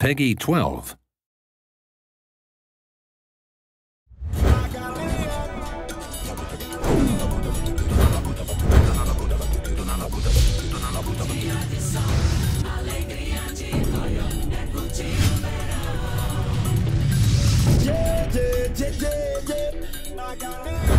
Peggy 12. yeah, yeah, yeah.